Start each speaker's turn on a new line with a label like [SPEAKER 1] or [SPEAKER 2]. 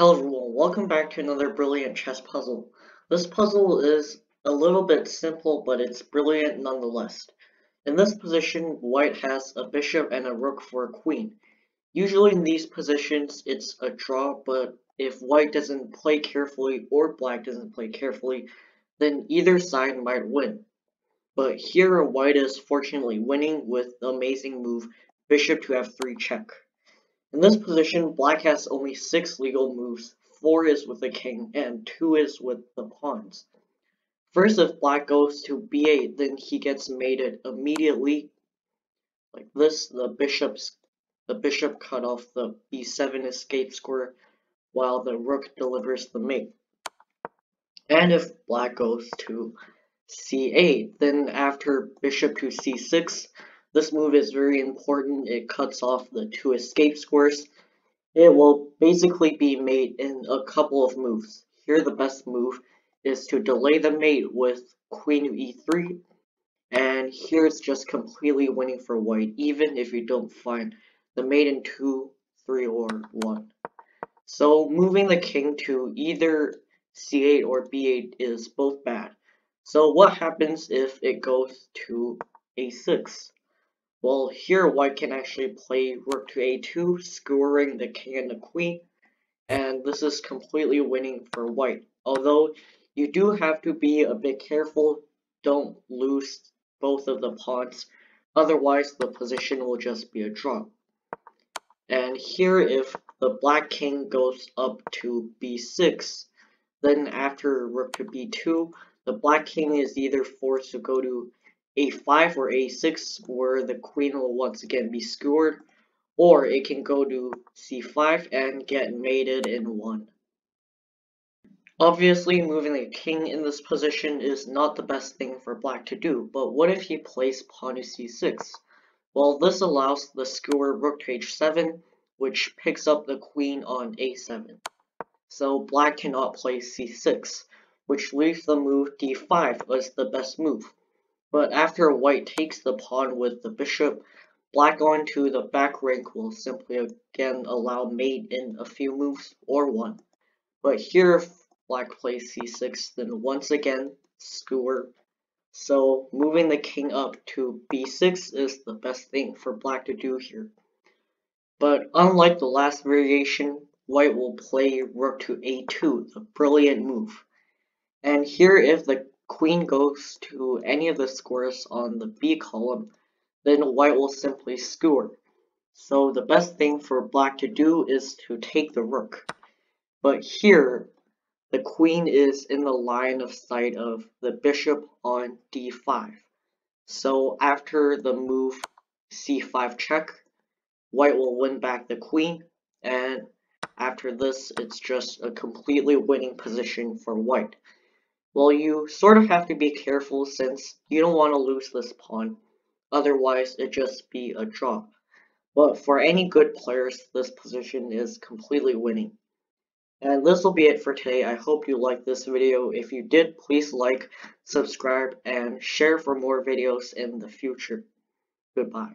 [SPEAKER 1] Hello everyone, welcome back to another brilliant chess puzzle. This puzzle is a little bit simple, but it's brilliant nonetheless. In this position, white has a bishop and a rook for a queen. Usually in these positions, it's a draw, but if white doesn't play carefully or black doesn't play carefully, then either side might win. But here, white is fortunately winning with the amazing move bishop to f3 check. In this position, black has only 6 legal moves, 4 is with the king, and 2 is with the pawns. First, if black goes to b8, then he gets mated immediately, like this, the bishop's the bishop cut off the b7 escape square, while the rook delivers the mate. And if black goes to c8, then after bishop to c6, this move is very important. It cuts off the two escape squares. It will basically be made in a couple of moves. Here the best move is to delay the mate with queen to e3. And here it's just completely winning for white, even if you don't find the mate in 2, 3, or 1. So moving the king to either c8 or b8 is both bad. So what happens if it goes to a6? Well, here white can actually play rook to a2, skewering the king and the queen, and this is completely winning for white. Although, you do have to be a bit careful, don't lose both of the pawns, otherwise the position will just be a draw. And here, if the black king goes up to b6, then after rook to b2, the black king is either forced to go to a5 or a6 where the queen will once again be skewered, or it can go to c5 and get mated in 1. Obviously, moving the king in this position is not the best thing for black to do, but what if he plays pawn to c6? Well, this allows the skewer rook to h7, which picks up the queen on a7. So black cannot play c6, which leaves the move d5 as the best move. But after white takes the pawn with the bishop, black onto the back rank will simply again allow mate in a few moves or one. But here if black plays c6, then once again, skewer. So moving the king up to b6 is the best thing for black to do here. But unlike the last variation, white will play rook to a2, the brilliant move. And here if the queen goes to any of the squares on the B column, then white will simply skewer. So the best thing for black to do is to take the rook. But here, the queen is in the line of sight of the bishop on d5. So after the move c5 check, white will win back the queen, and after this, it's just a completely winning position for white. Well, you sort of have to be careful since you don't want to lose this pawn, otherwise it just be a draw. But for any good players, this position is completely winning. And this will be it for today. I hope you liked this video. If you did, please like, subscribe, and share for more videos in the future. Goodbye.